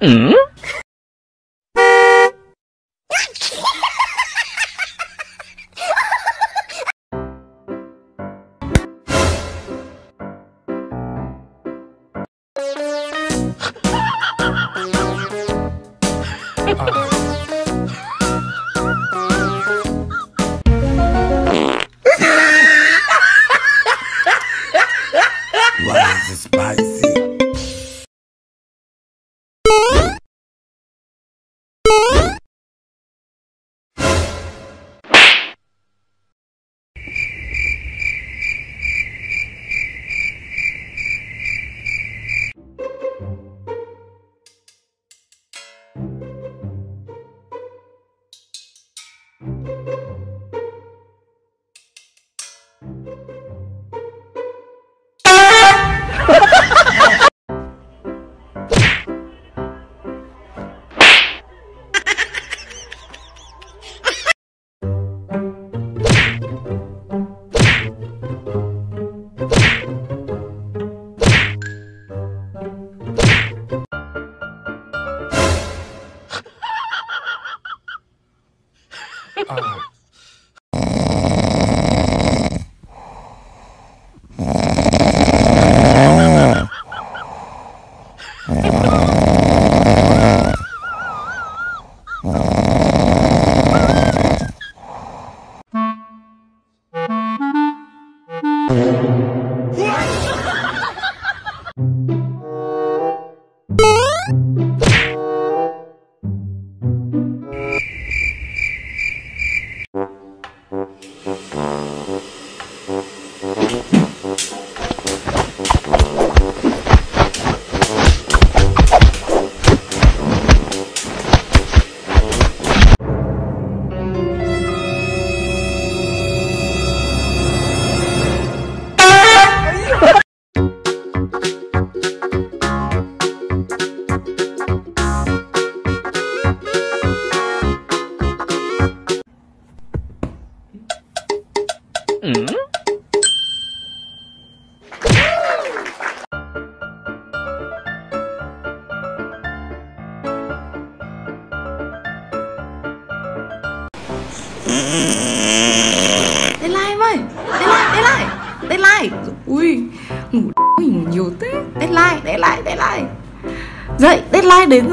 嗯？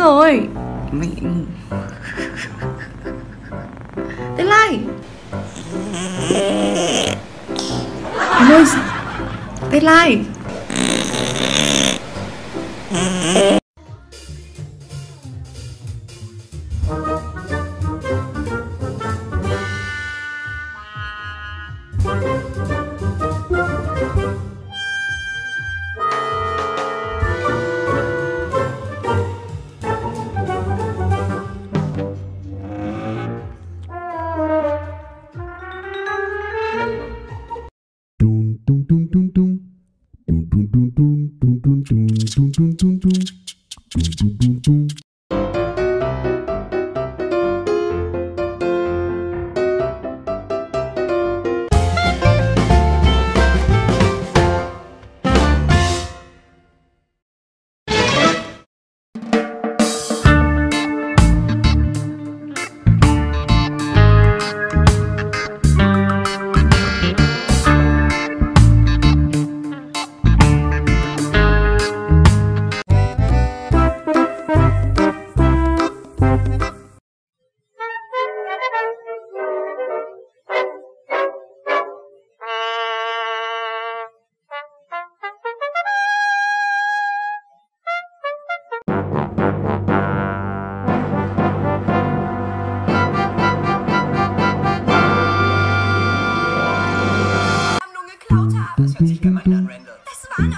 rồi. Mẹ. Tên Lai. Em ơi Tên Lai.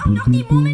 嗯嗯嗯。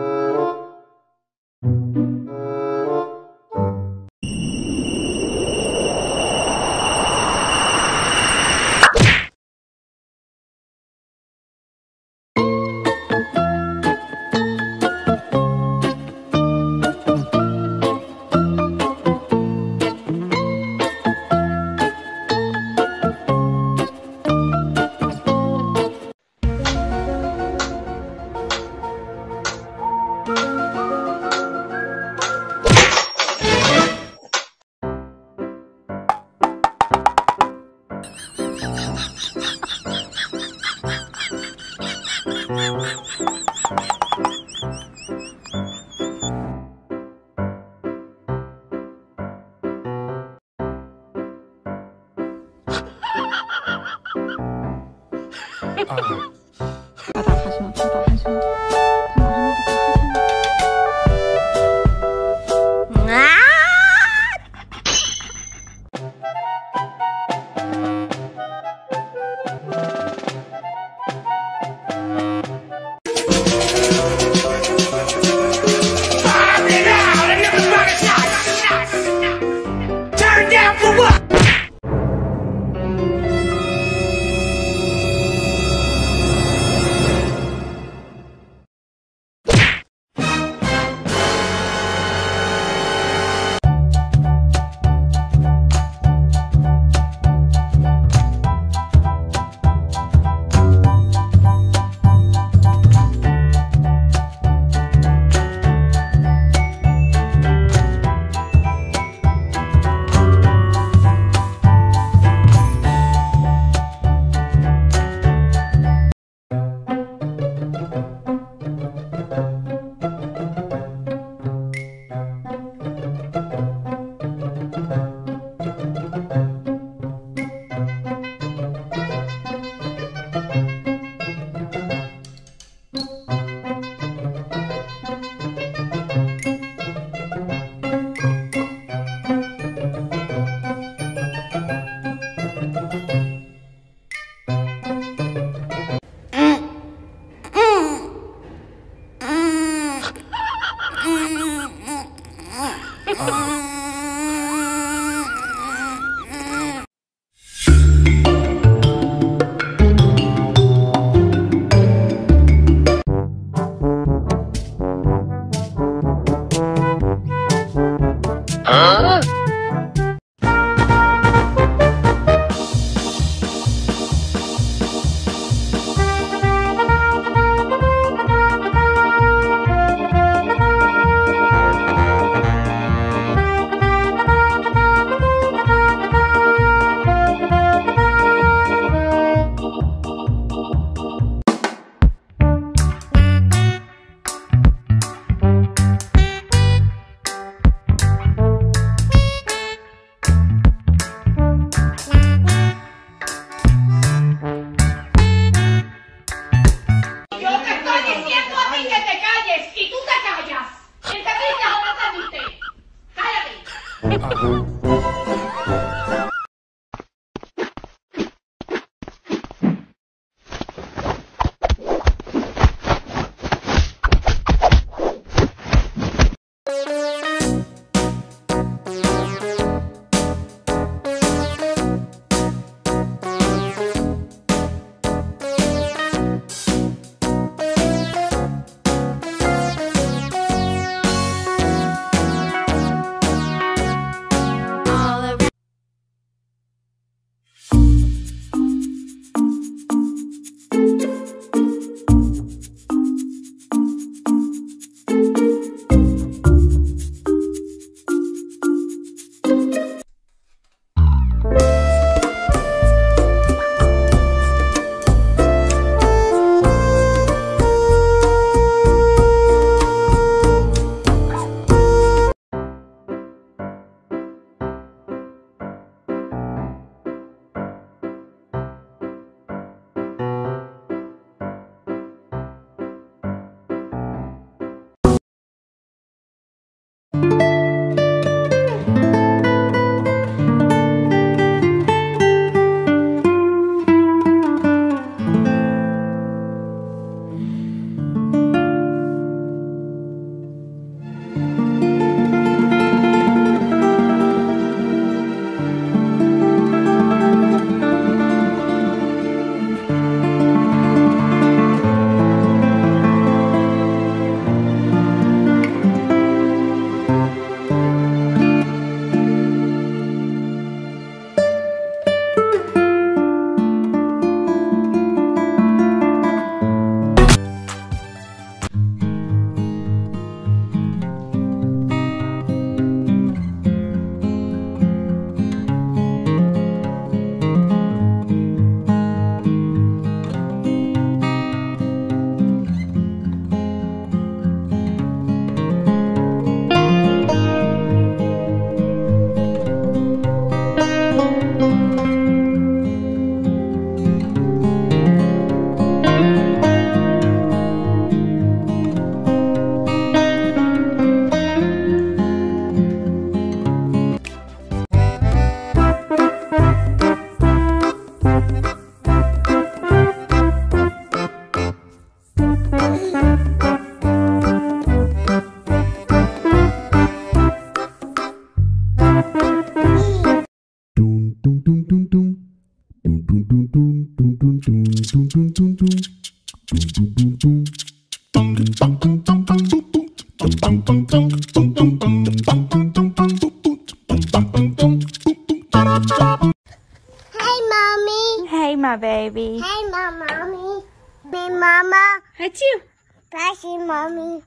巴西猫咪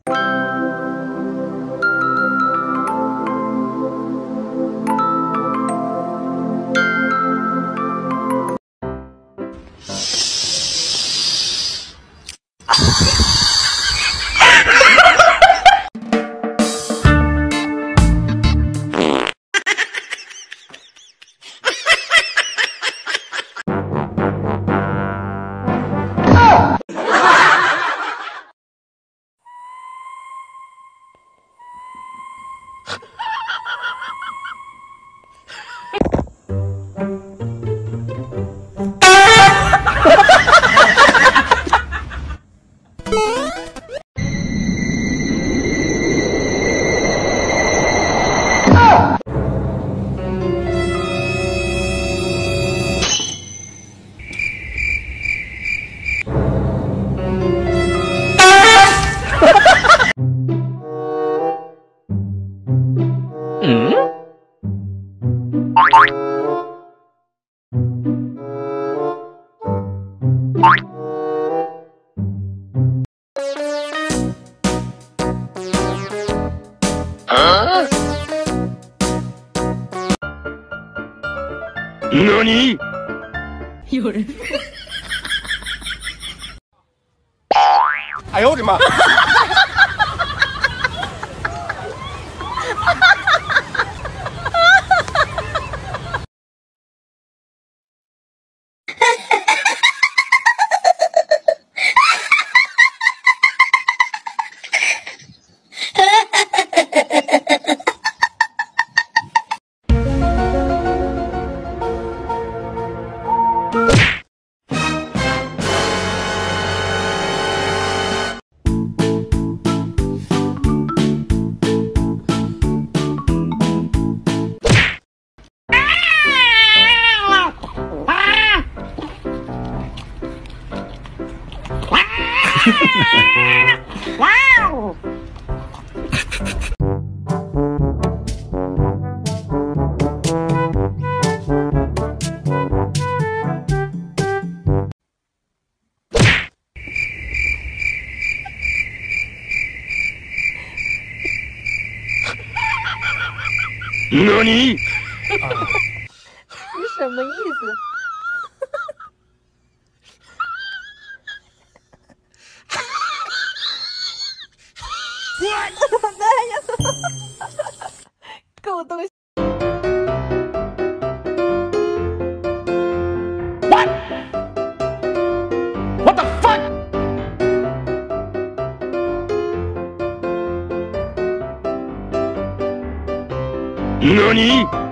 哎呦我的妈！わお。何？何？